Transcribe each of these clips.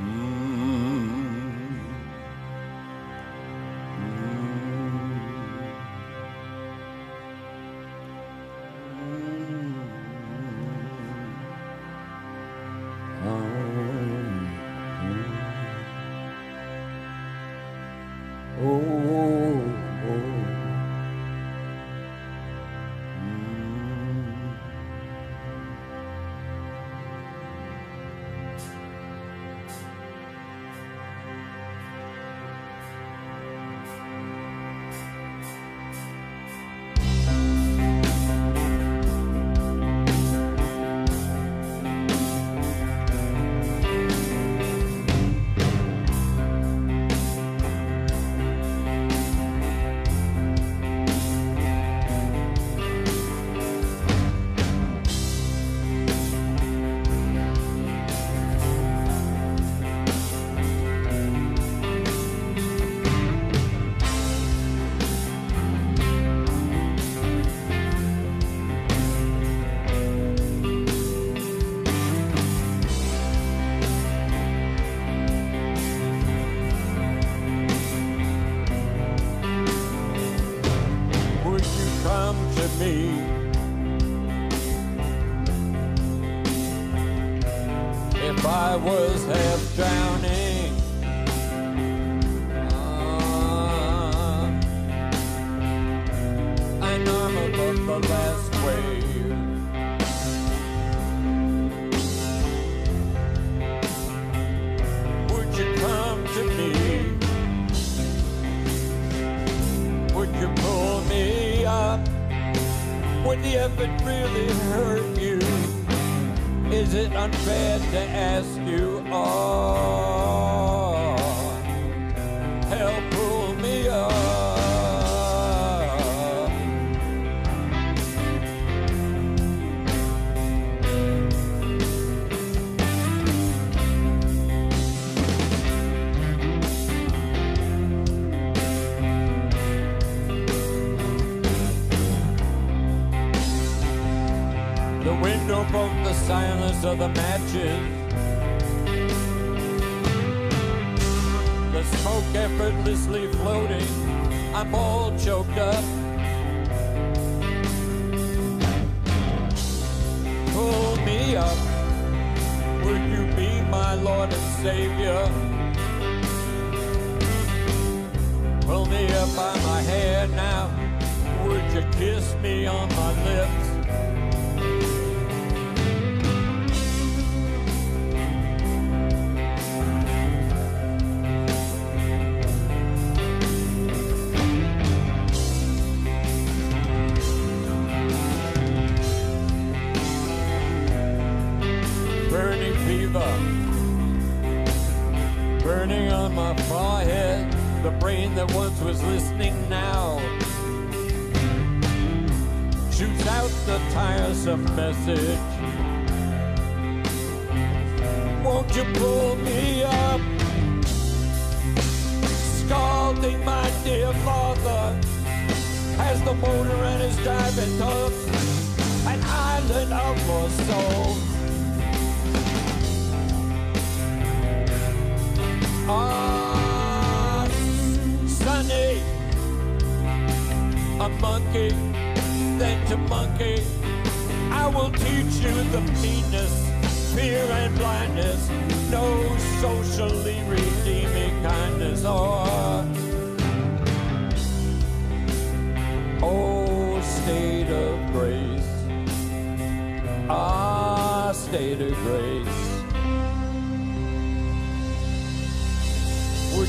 Mm. me. If I was half drowning. It to ask you? Oh, window broke the silence of the matches. The smoke effortlessly floating. I'm all choked up. Pull me up. Would you be my Lord and Savior? Pull me up by my hair now. Would you kiss me on my burning on my forehead, the brain that once was listening now shoots out the tiresome message. Won't you pull me up? Scalding my dear father as the motor and his driving tough, an island of lost souls. Ah, Sunny, a monkey, then to monkey. I will teach you the meanness, fear and blindness, no socially redeeming kindness. Oh, oh, state of grace. Ah, state of grace.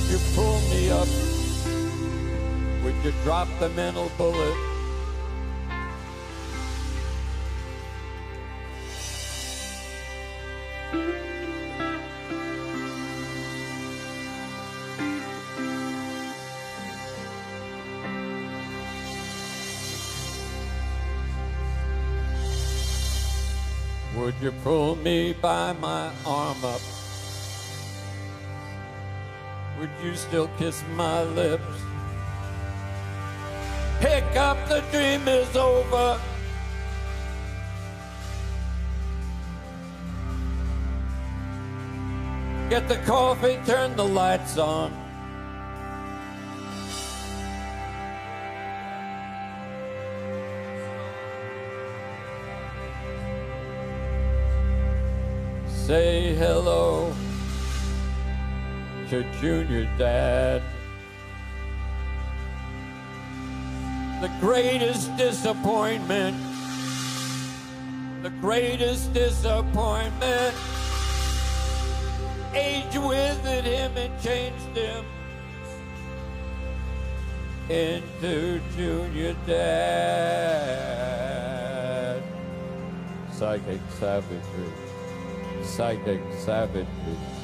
Would you pull me up? Would you drop the mental bullet? Would you pull me by my arm up? Would you still kiss my lips? Pick up, the dream is over. Get the coffee, turn the lights on. Say hello to Junior Dad. The greatest disappointment, the greatest disappointment. Age withered him and changed him into Junior Dad. Psychic savagery, psychic savagery.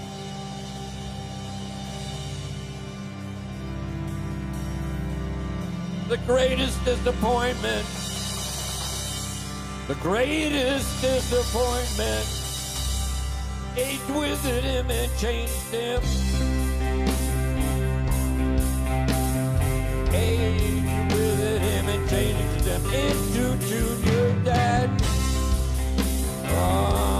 The greatest disappointment. The greatest disappointment. Age withered him and changed him. Age withered him and changed him into Junior Dad. Ah,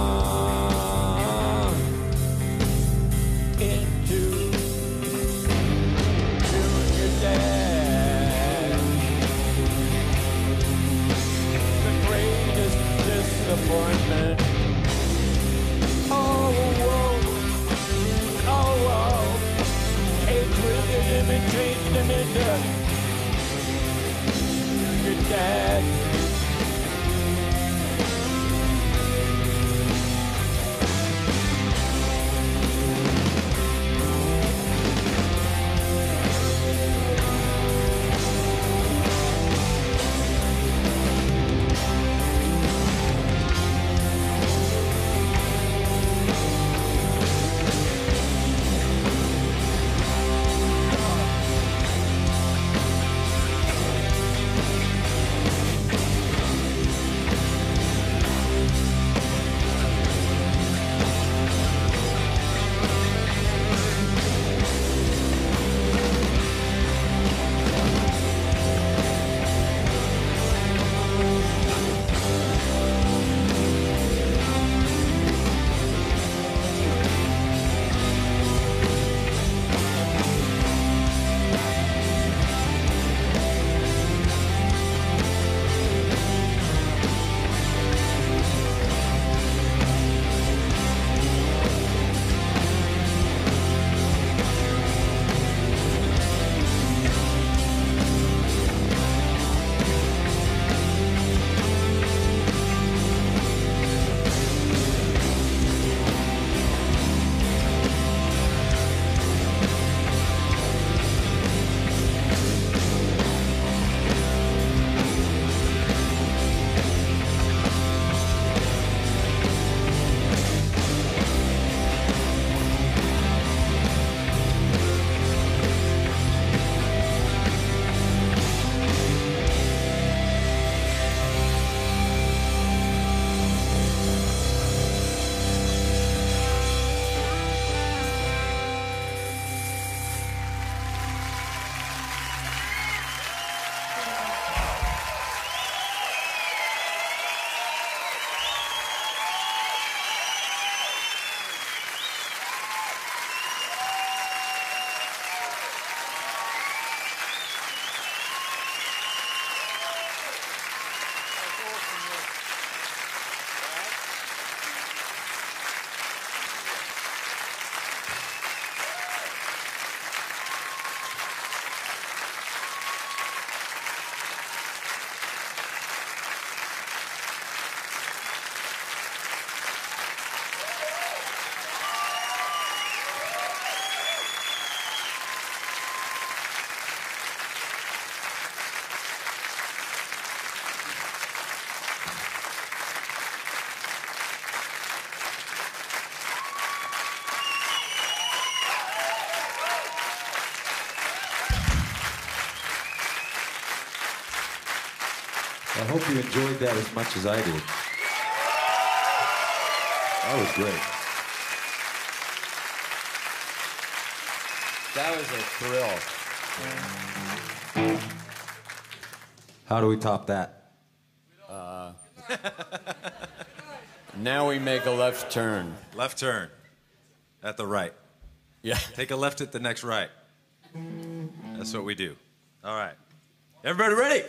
I hope you enjoyed that as much as I did. That was great. That was a thrill. How do we top that? Uh, now we make a left turn. Left turn. At the right. Yeah. Take a left at the next right. That's what we do. All right. Everybody ready?